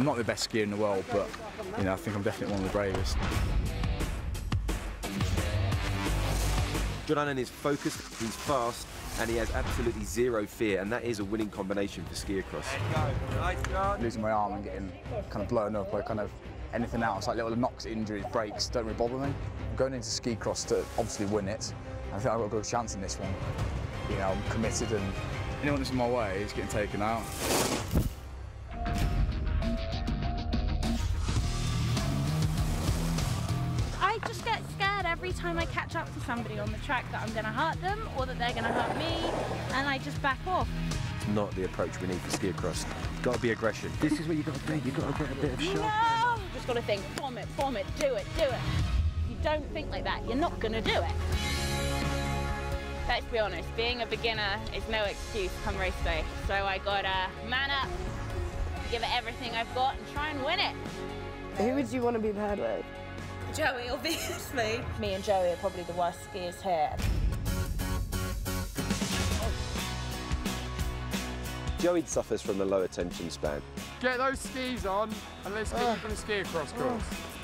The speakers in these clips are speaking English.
I'm not the best skier in the world, but you know, I think I'm definitely one of the bravest. Jon-Allan is focused, he's fast, and he has absolutely zero fear, and that is a winning combination for ski cross. Losing my arm and getting kind of blown up by kind of anything else, like little knocks, injuries, breaks, don't really bother me. I'm going into ski cross to obviously win it. I think I've got a good chance in this one. You know, I'm committed and anyone that's in my way is getting taken out. Just get scared every time I catch up to somebody on the track that I'm going to hurt them or that they're going to hurt me, and I just back off. It's not the approach we need for ski cross. Got to be aggression. This is what you got to do. You got to get a bit of No! shot. Just got to think, form it, form it, do it, do it. If you don't think like that, you're not going to do it. Let's be honest, being a beginner is no excuse come race day. So I got to man up, give it everything I've got, and try and win it. Who would you want to be paired with? Joey, obviously. Me and Joey are probably the worst skiers here. Joey suffers from a low attention span. Get those skis on and let's get you from the ski cross course.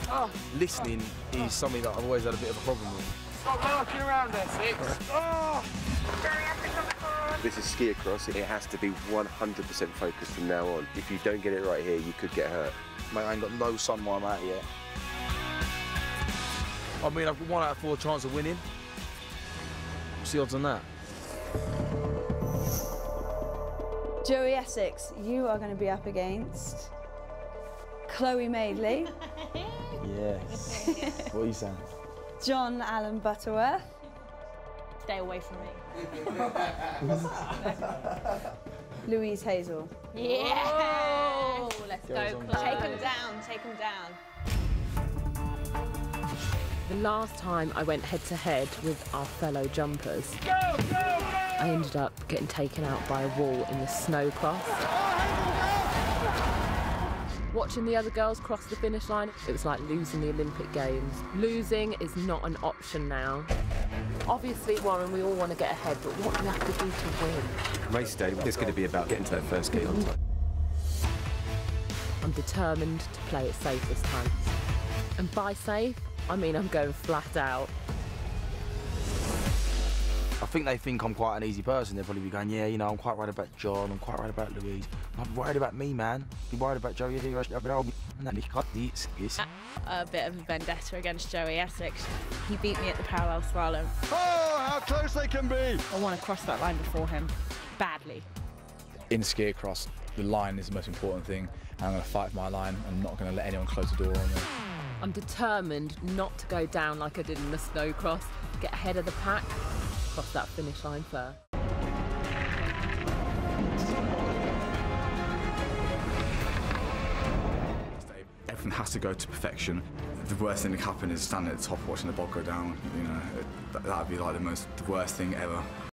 Oh. Oh. listening is something that I've always had a bit of a problem with. Stop larking around there, Six. Oh! This is ski cross. It has to be 100% focused from now on. If you don't get it right here, you could get hurt. Mate, I ain't got no sun while I'm out here. I mean, I've got one out of four chance of winning. What's the odds on that? Joey Essex, you are going to be up against Chloe Madeley, Yes. what are you saying? Jon-Allan Butterworth, Stay away from me. Louise Hazel. Yeah! let's Girls go, Chloe. Take him down, take him down. The last time I went head to head with our fellow jumpers, I ended up getting taken out by a wall in the snow cross. Watching the other girls cross the finish line, it was like losing the Olympic Games. Losing is not an option now. Obviously, Warren, we all want to get ahead, but what do you have to do to win? Race day, is going to be about getting to that first gate on time. I'm determined to play it safe this time. And by safe, I mean I'm going flat out. I think they think I'm quite an easy person. They'll probably be going, yeah, you know, I'm quite right about John, I'm quite right about Louise. I'm worried about me, man. Be worried about Joey. Yes. A bit of a vendetta against Joey Essex. He beat me at the parallel slalom. Oh, how close they can be! I want to cross that line before him. Badly. In ski cross, the line is the most important thing, and I'm going to fight for my line. I'm not going to let anyone close the door on me. I'm determined not to go down like I did in the snow cross, get ahead of the pack, cross that finish line first. Everything has to go to perfection. The worst thing that can happen is standing at the top watching the bog go down. You know, that would be like the most, the worst thing ever.